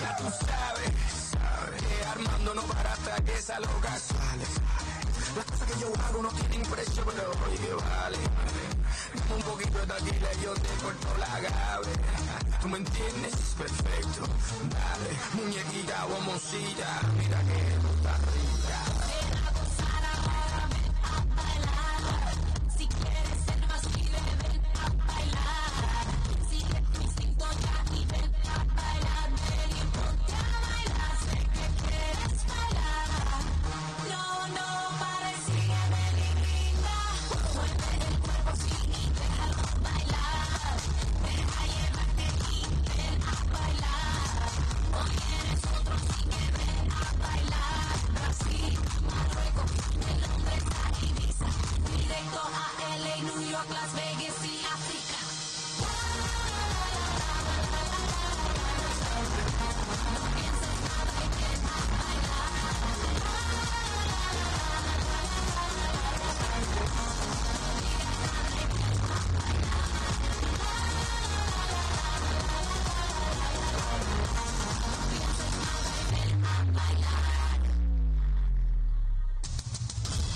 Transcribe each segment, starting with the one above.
Ya tú sabes, sabes, Armando no barata que esa loca sale. Las cosas que yo hago no tienen precio, pero oye que vale. Dame un poquito de tequila y yo te corto la gabre. Tú me entiendes, perfecto. Dale, muñequita o mocita, mira Las Vegas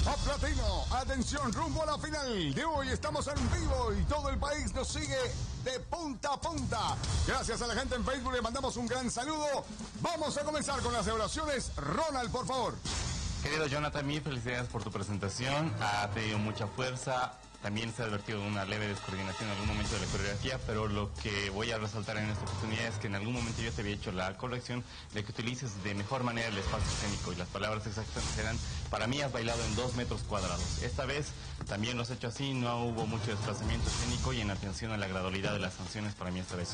Top Latino, atención, rumbo a la final de hoy. Estamos en vivo y todo el país nos sigue de punta a punta. Gracias a la gente en Facebook, le mandamos un gran saludo. Vamos a comenzar con las evaluaciones. Ronald, por favor. Querido Jonathan, mil felicidades por tu presentación. Ha tenido mucha fuerza. También se ha advertido de una leve descoordinación en algún momento de la coreografía, pero lo que voy a resaltar en esta oportunidad es que en algún momento yo te había hecho la corrección de que utilices de mejor manera el espacio escénico y las palabras exactas serán, para mí has bailado en dos metros cuadrados. Esta vez también lo has hecho así, no hubo mucho desplazamiento escénico y en atención a la gradualidad de las sanciones, para mí esta vez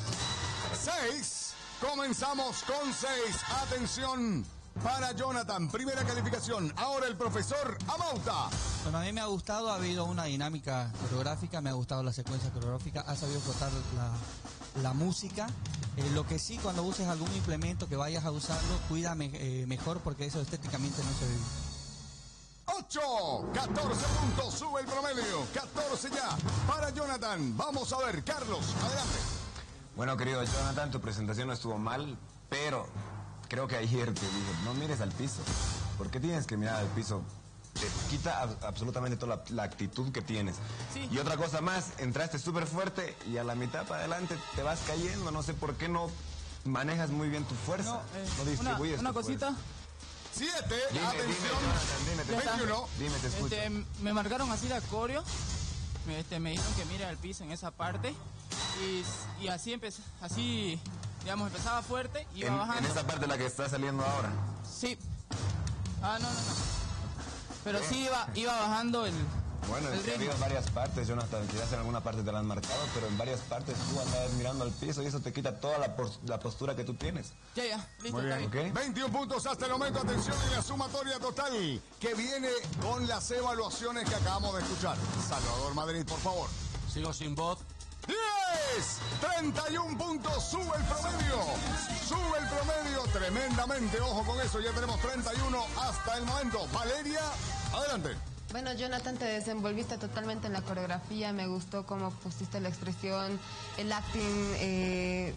Seis. Comenzamos con seis. Atención para Jonathan. Primera calificación. Ahora el profesor Amauta. Bueno, a mí me ha gustado, ha habido una dinámica coreográfica, me ha gustado la secuencia coreográfica, ha sabido flotar la, la música. Eh, lo que sí, cuando uses algún implemento que vayas a usarlo, cuida me- eh, mejor porque eso estéticamente no se ve. bien. 8, 14 puntos, sube el promedio, 14 ya para Jonathan. Vamos a ver, Carlos, adelante. Bueno, querido Jonathan, tu presentación no estuvo mal, pero creo que ayer te dije, no mires al piso. ¿Por qué tienes que mirar al piso? Te quita ab- absolutamente toda la, la actitud que tienes. Y otra cosa más, entraste súper fuerte y a la mitad para adelante te vas cayendo. No sé por qué no manejas muy bien tu fuerza. No, eh, no distribuyes una tu cosita. fuerza. 7, Dime, dime, atención. Dime, te escucho. Dime, te escucho. Este, me marcaron así la coreo. Me, este, me dijeron que mire al piso en esa parte. Y, y así empecé, así, digamos, empezaba fuerte y iba en, bajando. en esa parte la que está saliendo ahora. Sí. Ah, no, no, no. Pero sí iba, iba bajando el. Bueno, el es que ha ritmo. habido varias partes, Jonathan. Quizás en alguna parte te la han marcado, pero en varias partes tú andabas mirando al piso y eso te quita toda la, la postura que tú tienes. Ya, ya, listo, Muy bien, bien. ¿ok? 21 puntos hasta el momento. Atención en la sumatoria total que viene con las evaluaciones que acabamos de escuchar. Salvador Madrid, por favor. Sigo sin voz. 10, 31 puntos, sube el promedio, sube el promedio tremendamente, ojo con eso, ya tenemos 31 hasta el momento. Valeria, adelante. Bueno, Jonathan, te desenvolviste totalmente en la coreografía, me gustó cómo pusiste la expresión, el acting. eh,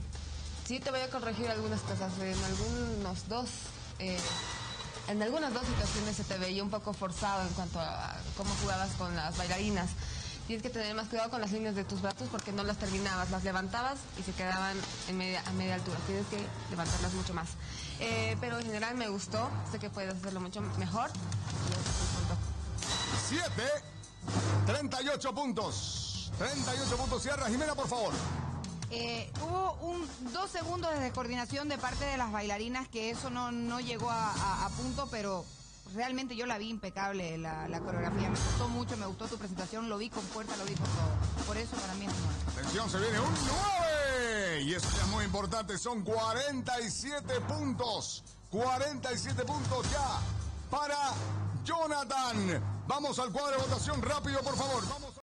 sí, te voy a corregir algunas cosas. En algunos dos, eh, en algunas dos situaciones se te veía un poco forzado en cuanto a cómo jugabas con las bailarinas. Tienes que tener más cuidado con las líneas de tus brazos porque no las terminabas, las levantabas y se quedaban en media, a media altura. Tienes que levantarlas mucho más. Eh, pero en general me gustó, sé que puedes hacerlo mucho mejor. Y ese es el punto. 7, 38 puntos. 38 puntos, cierra. Jimena, por favor. Eh, hubo un dos segundos de descoordinación de parte de las bailarinas que eso no, no llegó a, a- a punto, pero realmente yo la vi impecable la, coreografía. Me gustó mucho, me gustó tu presentación, lo vi con fuerza, lo vi con todo. Por eso para mí es un. Atención, se viene un 9. Y eso ya es muy importante. Son 47 puntos. 47 puntos ya para Jonathan. Vamos al cuadro de votación rápido, por favor. Vamos.